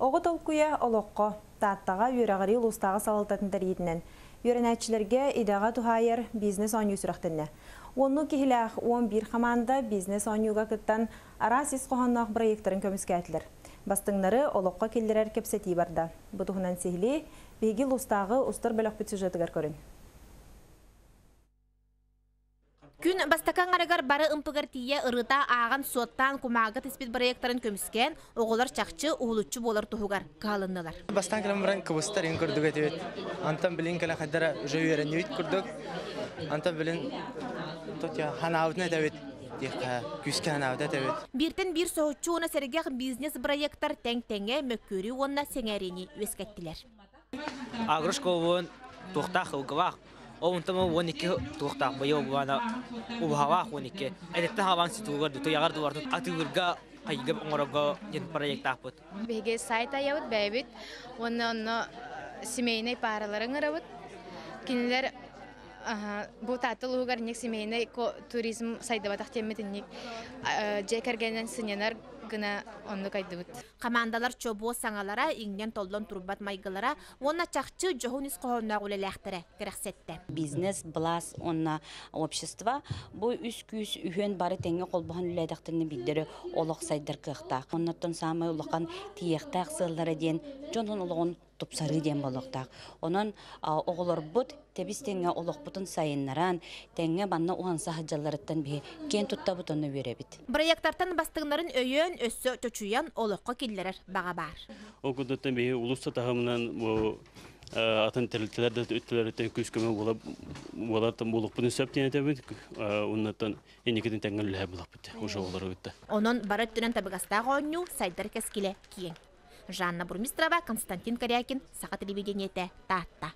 Оғы толкуя олоққо, таттаға үйрағыры ұлыстағы салалтатындар етінен. Үйренәтчілерге идаға тухайыр бизнес оңю сүрақтынне. Оны кехіләқ 11 команда бизнес оңюға кыттан арасис қоғаннақ проекторын көміске әтілер. Бастыңнары олоққа келдерер кепсети барда. Бұтығынан сехілі, бейгі ұлыстағы ұстар сюжетігер көрін. Күн бастакан арагар бары ымпыгар тие ырыта аған суоттан кумагы тиспит проекторын көміскен, оғылар чақчы уғылуччу болар тухугар калыннылар. Бастан келем баран кыбыстар ин көрдүк этебет. Антан билин келе хадара уже үйренүйт көрдүк. Антан билин тотя ханаудна этебет. Дихка күске ханауда этебет. Биртен бир соғычу оны сәргеғ бизнес проекттар тәң-тәңе мөккөрі онна сеңәрені өскәттілер. агрош ковон тухтах угвах Оунтама воники тухтах байо бана убхава воники. Эдетте хаван ситугар дуту атыгырга оңорого проект. Беге сайт аябыт бәйбит. Оны оны семейный параларын бу татыл угар ник семейный туризм сайдабатах темметинник. Жекергенен сынянар гына онны кайдыбыт. Командалар чобо саңалара иңнен толлон турбат майгылара, онна чақчы жоғын исқоғынна ғулеләқтірі кіріқсетті. бизнес блас онна общество бу үс күс үһөн бары теңе колбахан үлэдэхтэрни биддери олох сайдар кыахтаах оннотон самай улахан тиехтаах сыыллара диэн жонун улоҕун тупсары диэн болохтаах онон оголорбут тебис теңе олохбутун сайыннаран теңе банна уанса хаджалларыттан бии кен туттабут онно үөребит Проекттартан бастыңнарын өйөн өссө төчуян олыққа келдерер баға бар. Күндәттен бейі улуста тағымынан бұл атын тәрілтілерді өттілерден күскөмі олардың болық бұны сөптен әтәбін, оннаттан енекеден тәңгілі бұлақ бітті, ұжа олар өтті. Онон бары түнен табығастағы оңю сайдар кескіле киен. Жанна Бурмистрова, Константин Корякин, Сақа телевидениеті, Татта.